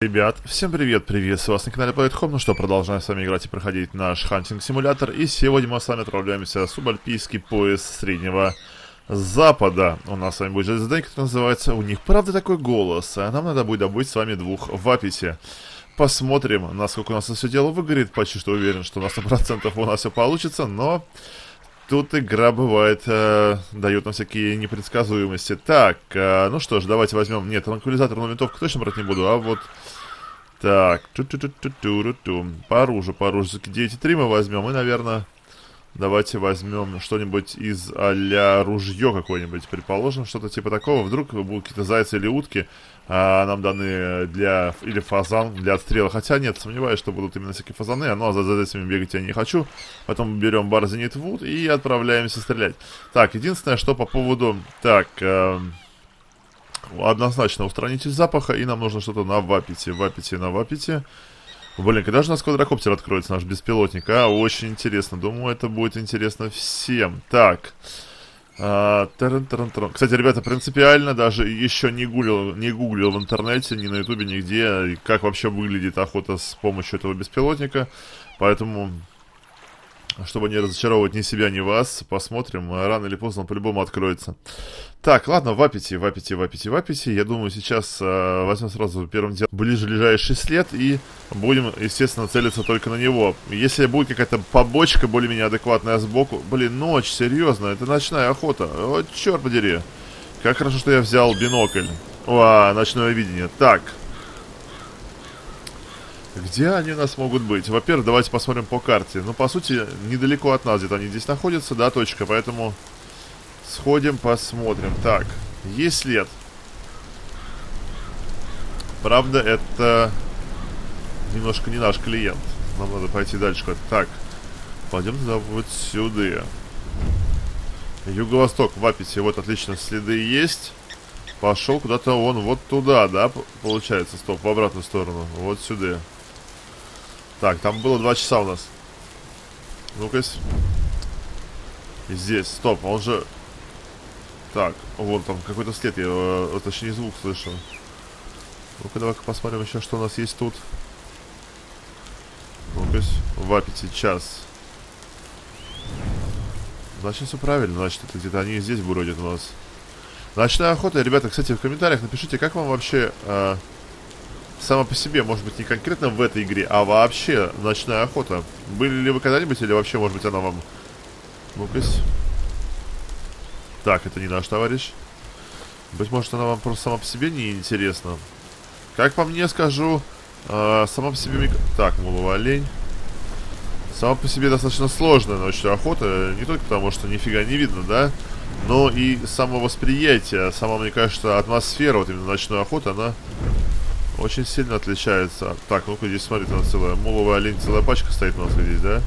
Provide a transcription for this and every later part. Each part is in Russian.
Ребят, всем привет, приветствую вас на канале Planet Home. Ну что, продолжаем с вами играть и проходить наш хантинг-симулятор. И сегодня мы с вами отправляемся в субальпийский пояс Среднего Запада. У нас с вами будет железный который называется «У них правда такой голос?» А нам надо будет добыть с вами двух в аппете. Посмотрим, насколько у нас это все дело выгорит. Почти что уверен, что на 100% у нас все получится, но... Тут игра бывает, э, дает нам всякие непредсказуемости. Так, э, ну что ж, давайте возьмем... Нет, транквилизатор на винтовку точно брать не буду, а вот... Так, ту ту ту ту ту ту По оружию, по оружию. 9,3 мы возьмем. И, наверное, давайте возьмем что-нибудь из а-ля ружье какое-нибудь. Предположим, что-то типа такого. Вдруг будут какие-то зайцы или утки а, нам даны для... Или фазан для отстрела. Хотя нет, сомневаюсь, что будут именно всякие фазаны. За, за этими бегать я не хочу. Потом берем бар Зенит Вуд и отправляемся стрелять. Так, единственное, что по поводу... Так... Э, однозначно устранитель запаха, и нам нужно что-то на вапите, вапите, на вапите. Блин, когда же у нас квадрокоптер откроется, наш беспилотник, а? Очень интересно, думаю, это будет интересно всем. Так, а, таран -таран -таран. Кстати, ребята, принципиально даже еще не гуглил, не гуглил в интернете, ни на ютубе, нигде, как вообще выглядит охота с помощью этого беспилотника. Поэтому чтобы не разочаровывать ни себя, ни вас. Посмотрим, рано или поздно он по-любому откроется. Так, ладно, вапите, вапите, вапите, вапите. Я думаю, сейчас э, возьмем сразу первым делом ближайший след и будем, естественно, целиться только на него. Если будет какая-то побочка более-менее адекватная сбоку... Блин, ночь, серьезно, это ночная охота. О, черт подери. Как хорошо, что я взял бинокль. О, ночное видение. Так, где они у нас могут быть? Во-первых, давайте посмотрим по карте. Ну, по сути, недалеко от нас где-то они здесь находятся, да, точка, поэтому сходим, посмотрим. Так, есть след. Правда, это немножко не наш клиент. Нам надо пойти дальше куда-то. Так, пойдем туда вот сюда. Юго-восток в Апите. Вот, отлично, следы есть. Пошел куда-то он вот туда, да, получается, стоп, в обратную сторону. Вот сюда. Так, там было два часа у нас. Ну-ка. Здесь. Стоп, он же... Так, вон там какой-то след, я э, точнее звук слышу. Ну-ка, давай-ка посмотрим еще, что у нас есть тут. Ну-ка, в аппете час. Значит, все правильно. Значит, это где-то они здесь бродят у нас. Ночная охота. Ребята, кстати, в комментариях напишите, как вам вообще... Э, сама по себе, может быть, не конкретно в этой игре, а вообще ночная охота. Были ли вы когда-нибудь, или вообще, может быть, она вам... ну-ка Так, это не наш товарищ. Быть может, она вам просто сама по себе не интересна. Как по мне скажу, э, сама по себе... Так, муловый олень. Сама по себе достаточно сложная ночная охота. Не только потому, что нифига не видно, да? Но и само восприятие, сама, мне кажется, атмосфера вот именно ночной охоты, она очень сильно отличается. Так, ну-ка здесь, смотрите, у нас целая муловая олень, целая пачка стоит у нас здесь, да?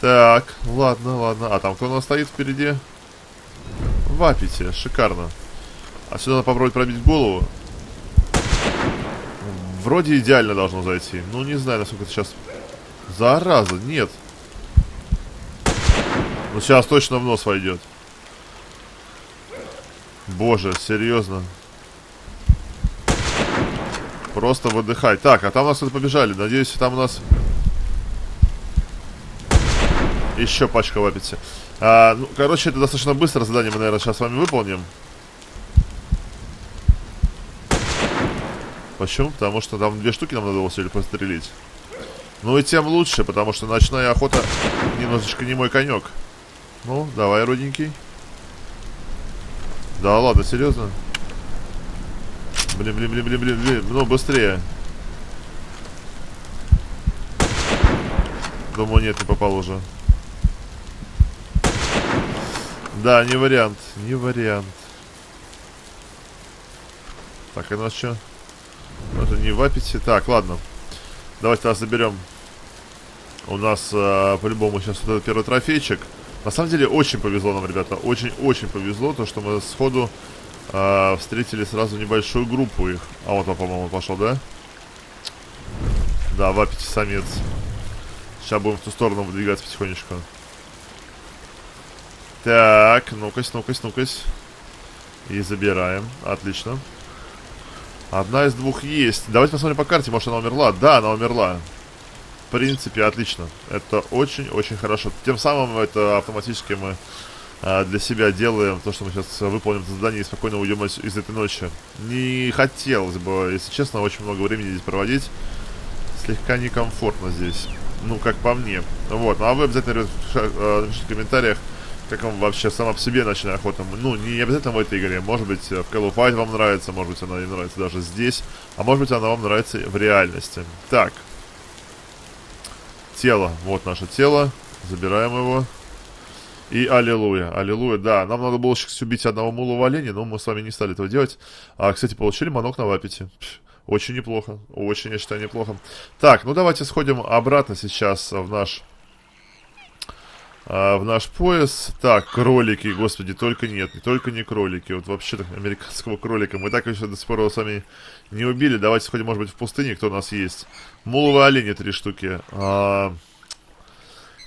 Так, ладно, ладно. А там кто у нас стоит впереди? Вапите, шикарно. А сюда надо попробовать пробить голову. Вроде идеально должно зайти. Ну, не знаю, насколько это сейчас... Зараза, нет. Ну, сейчас точно в нос войдет. Боже, серьезно. Просто выдыхать. Так, а там у нас кто-то побежали. Надеюсь, там у нас... Еще пачка лапится. А, ну, короче, это достаточно быстро задание мы, наверное, сейчас с вами выполним. Почему? Потому что там две штуки нам надо было сегодня пострелить. Ну и тем лучше, потому что ночная охота немножечко не мой конек. Ну, давай, родненький. Да ладно, серьезно? Блин, блин, блин, блин, блин, блин. Ну, быстрее. Думаю, нет, не попал уже. Да, не вариант. Не вариант. Так, а у нас что? Ну, это не в аппете. Так, ладно. Давайте нас заберем. У нас э, по-любому сейчас вот этот первый трофейчик. На самом деле очень повезло нам, ребята. Очень-очень повезло, то, что мы сходу э, встретили сразу небольшую группу их. А вот он, по-моему, пошел, да? Да, в аппете самец. Сейчас будем в ту сторону выдвигаться потихонечку. Так, ну-ка, ну-ка, ну-ка. И забираем. Отлично. Одна из двух есть. Давайте посмотрим по карте, может она умерла. Да, она умерла. В принципе, отлично. Это очень-очень хорошо. Тем самым это автоматически мы а, для себя делаем то, что мы сейчас выполним это задание и спокойно уйдем из, из этой ночи. Не хотелось бы, если честно, очень много времени здесь проводить. Слегка некомфортно здесь. Ну, как по мне. Вот. Ну, а вы обязательно э, напишите в комментариях, как вам вообще сама по себе ночная охота. Ну, не обязательно в этой игре. Может быть, в Call of Fight вам нравится, может быть, она не нравится даже здесь. А может быть, она вам нравится в реальности. Так. Тело. Вот наше тело. Забираем его. И аллилуйя, аллилуйя, да. Нам надо было сейчас убить одного мула в олене, но мы с вами не стали этого делать. А, кстати, получили манок на вапите. Очень неплохо. Очень, я считаю, неплохо. Так, ну давайте сходим обратно сейчас в наш... А, в наш пояс. Так, кролики, господи, только нет, не только не кролики. Вот вообще-то американского кролика. Мы так еще до сих пор его сами не убили. Давайте сходим, может быть, в пустыне, кто у нас есть. Муловые олени три штуки. А...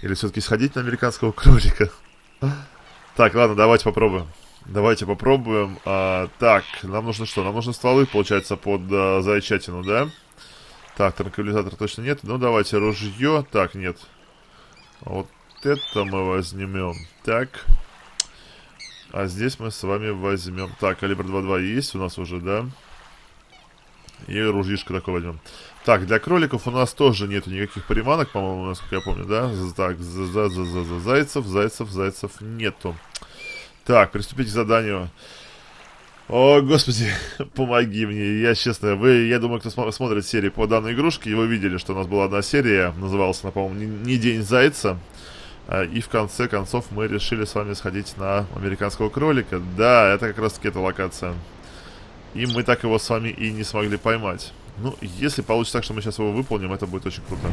Или все-таки сходить на американского кролика? Так, ладно, давайте попробуем. Давайте попробуем. А, так, нам нужно что? Нам нужны стволы, получается, под а, зайчатину, да? Так, транквилизатор точно нет. Ну, давайте ружье. Так, нет. Вот это мы возьмем. Так. А здесь мы с вами возьмем... Так, калибр 2.2 есть у нас уже, да? И ружьишко такое возьмем. Так, для кроликов у нас тоже нету никаких приманок, по-моему, насколько я помню, да? Так, за, за, за, за, за, зайцев, зайцев, зайцев нету. Так, приступить к заданию. О, господи, помоги мне. Я, честно, вы, я думаю, кто см смотрит серии по данной игрушке, и вы видели, что у нас была одна серия, называлась она, по-моему, не, «Не день зайца». А, и в конце концов мы решили с вами сходить на американского кролика. Да, это как раз-таки эта локация. И мы так его с вами и не смогли поймать. Ну, если получится так, что мы сейчас его выполним, это будет очень круто.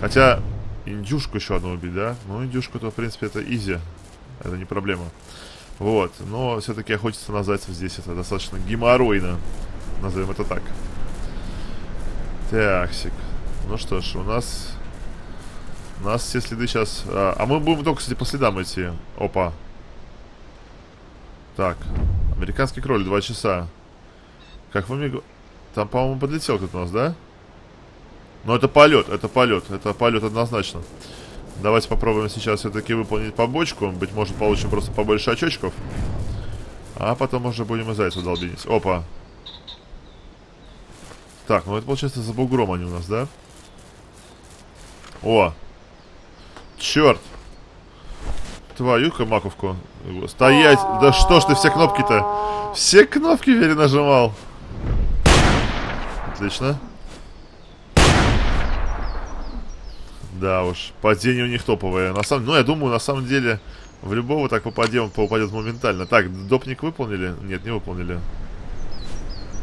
Хотя, индюшку еще одну убить, да? Ну, индюшку-то, в принципе, это изи. Это не проблема. Вот, но все-таки охотиться на зайцев здесь это достаточно геморройно. Назовем это так. Таксик. Ну что ж, у нас... У нас все следы сейчас... А, а мы будем только, кстати, по следам идти. Опа. Так. Американский кроль, два часа. Как вы мне... Там, по-моему, подлетел кто-то у нас, да? Но это полет, это полет, это полет однозначно. Давайте попробуем сейчас все-таки выполнить побочку. Быть может, получим просто побольше очочков. А потом уже будем и зайцу долбинить. Опа. Так, ну это получается за бугром они у нас, да? О! Черт! Твою-ка маковку. Стоять! Да что ж ты все кнопки-то? Все кнопки перенажимал. Отлично. Да уж, падение у них топовое. На самом, ну, я думаю, на самом деле, в любого так попадем, попадет моментально. Так, допник выполнили? Нет, не выполнили.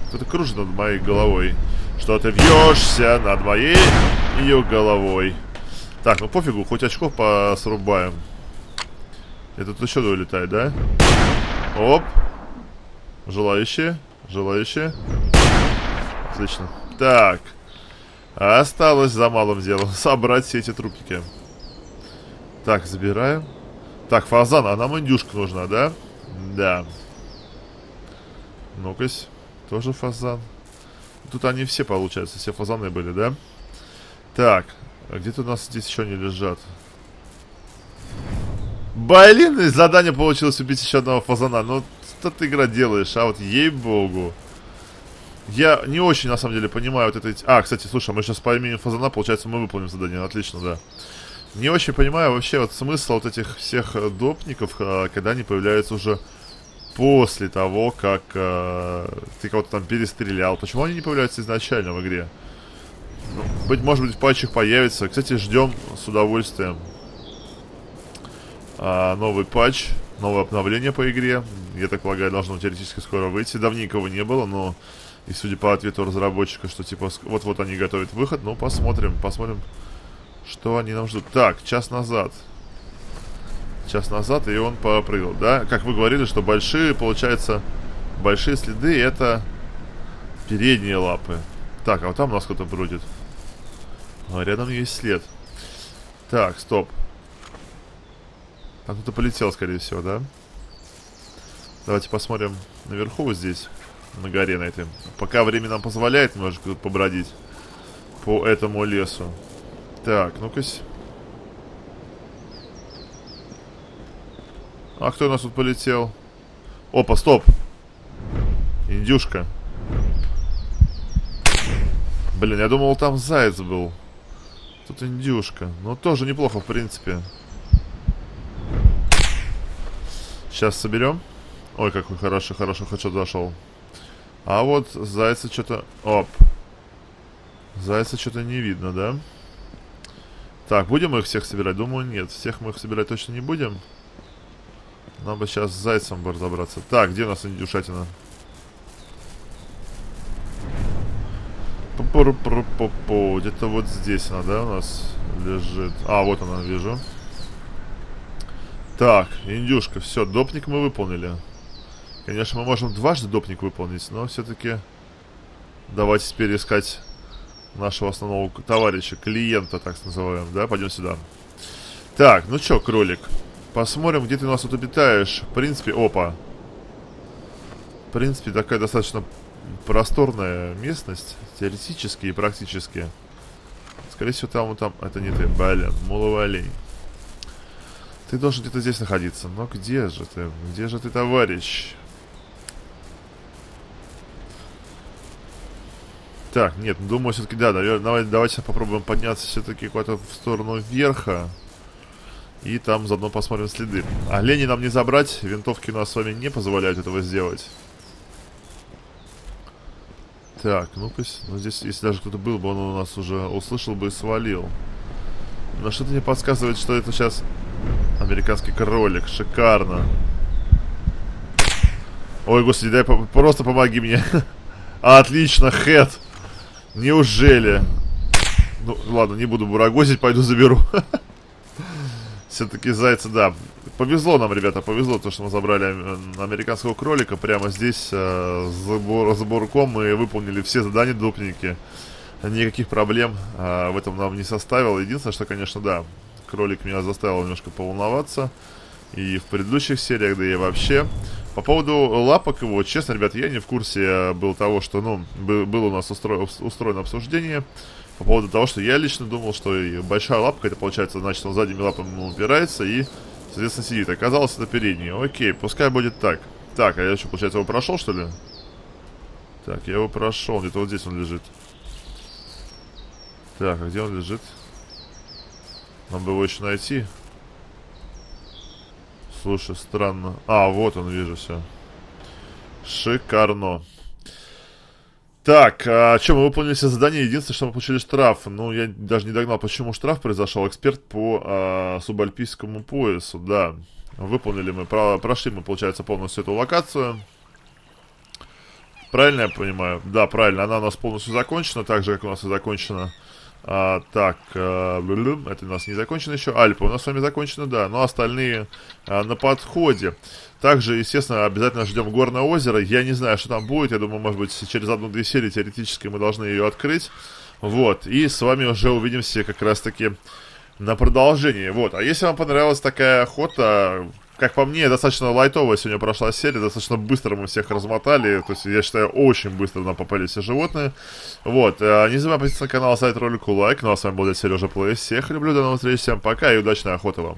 Кто-то кружит над моей головой. Что ты вьешься над моей ее головой. Так, ну пофигу, хоть очков посрубаем. И тут еще летает, да? Оп. Желающие? Желающие? Отлично. Так. Осталось за малым делом собрать все эти трупики. Так, забираем. Так, фазан, а нам индюшка нужна, да? Да. Ну-кась, тоже фазан. Тут они все, получается, все фазаны были, да? Так, а где-то у нас здесь еще не лежат. Блин, задание получилось убить еще одного фазана. Ну, что ты игра делаешь, а вот ей-богу. Я не очень, на самом деле, понимаю вот это... А, кстати, слушай, мы сейчас поймем фазана, получается, мы выполним задание. Отлично, да. Не очень понимаю вообще вот смысл вот этих всех э, допников, э, когда они появляются уже после того, как э, ты кого-то там перестрелял. Почему они не появляются изначально в игре? Ну, быть, может быть, в патчах появится. Кстати, ждем с удовольствием а, новый патч, новое обновление по игре. Я так полагаю, должно теоретически скоро выйти. Давненько его не было, но и судя по ответу разработчика, что типа вот-вот они готовят выход, ну посмотрим, посмотрим, что они нам ждут. Так, час назад. Час назад, и он попрыгал, да? Как вы говорили, что большие, получается, большие следы это передние лапы. Так, а вот там у нас кто-то бродит. А рядом есть след. Так, стоп. Там кто-то полетел, скорее всего, да? Давайте посмотрим наверху вот здесь. На горе на этой. Пока время нам позволяет немножко побродить по этому лесу. Так, ну-ка. А кто у нас тут полетел? Опа, стоп. Индюшка. Блин, я думал, там заяц был. Тут индюшка. Ну, тоже неплохо, в принципе. Сейчас соберем. Ой, какой хороший, хороший хэдшот зашел. А вот зайца что-то... Оп. Зайца что-то не видно, да? Так, будем их всех собирать? Думаю, нет. Всех мы их собирать точно не будем. Нам бы сейчас с зайцем бы разобраться. Так, где у нас индюшатина? Где-то вот здесь она, да, у нас лежит. А, вот она, вижу. Так, индюшка, все, допник мы выполнили. Конечно, мы можем дважды допник выполнить, но все-таки давайте теперь искать нашего основного товарища, клиента, так называем, да? Пойдем сюда. Так, ну чё, кролик, посмотрим, где ты у нас тут обитаешь. В принципе, опа. В принципе, такая достаточно просторная местность, теоретически и практически. Скорее всего, там, там, это не ты, блин, муловый олень. Ты должен где-то здесь находиться. Но где же ты? Где же ты, товарищ? Так, нет, думаю, все-таки, да, наверное, давай, давайте попробуем подняться все-таки куда-то в сторону верха. И там заодно посмотрим следы. Оленей нам не забрать, винтовки у нас с вами не позволяют этого сделать. Так, ну-ка, ну здесь, если даже кто-то был бы, он у нас уже услышал бы и свалил. Но что-то мне подсказывает, что это сейчас американский кролик. Шикарно. Ой, господи, дай просто помоги мне. Отлично, хэт. Неужели? Ну, ладно, не буду бурагозить, пойду заберу. Все-таки зайца, да. Повезло нам, ребята, повезло, то, что мы забрали американского кролика. Прямо здесь э, забор, заборком мы выполнили все задания допники. Никаких проблем э, в этом нам не составило. Единственное, что, конечно, да, кролик меня заставил немножко поволноваться. И в предыдущих сериях, да и вообще. По поводу лапок его, честно, ребят, я не в курсе э, был того, что, ну, было у нас устро устроено обсуждение по поводу того, что я лично думал, что большая лапка, это получается, значит, он задними лапами упирается и, соответственно, сидит. Оказалось, это передний. Окей, пускай будет так. Так, а я что, получается, его прошел, что ли? Так, я его прошел, где-то вот здесь он лежит. Так, а где он лежит? Нам бы его еще найти. Слушай, странно. А, вот он, вижу все. Шикарно. Так, а что, мы выполнили все задания. Единственное, что мы получили штраф. Ну, я даже не догнал, почему штраф произошел. Эксперт по а, субальпийскому поясу, да. Выполнили мы, про, прошли мы, получается, полностью эту локацию. Правильно я понимаю? Да, правильно. Она у нас полностью закончена, так же, как у нас и закончена а, так, а, это у нас не закончено еще. Альпа у нас с вами закончено, да. Но остальные а, на подходе. Также, естественно, обязательно ждем Горное озеро. Я не знаю, что там будет. Я думаю, может быть, через одну-две серии теоретически мы должны ее открыть. Вот. И с вами уже увидимся как раз-таки на продолжении. Вот. А если вам понравилась такая охота, как по мне, достаточно лайтовая сегодня прошла серия, достаточно быстро мы всех размотали, то есть, я считаю, очень быстро нам попали все животные. Вот, э, не забывай подписаться на канал, ставить ролику лайк, ну а с вами был Сережа Плей, всех люблю, до новых встреч, всем пока и удачной охоты вам.